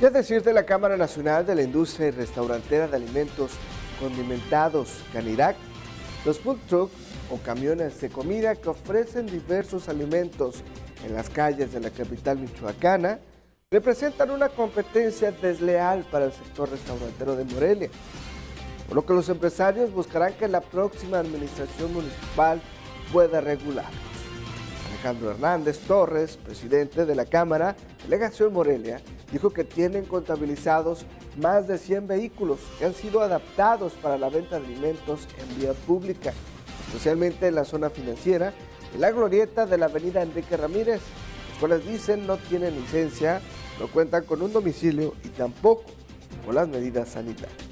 Y es decir, de la Cámara Nacional de la Industria y Restaurantera de Alimentos Condimentados, Canirac, los food truck o camiones de comida que ofrecen diversos alimentos en las calles de la capital michoacana representan una competencia desleal para el sector restaurantero de Morelia, por lo que los empresarios buscarán que la próxima administración municipal pueda regularlos. Alejandro Hernández Torres, presidente de la Cámara, delegación Morelia, dijo que tienen contabilizados más de 100 vehículos que han sido adaptados para la venta de alimentos en vía pública, especialmente en la zona financiera, en la glorieta de la avenida Enrique Ramírez, los cuales dicen no tienen licencia, no cuentan con un domicilio y tampoco con las medidas sanitarias.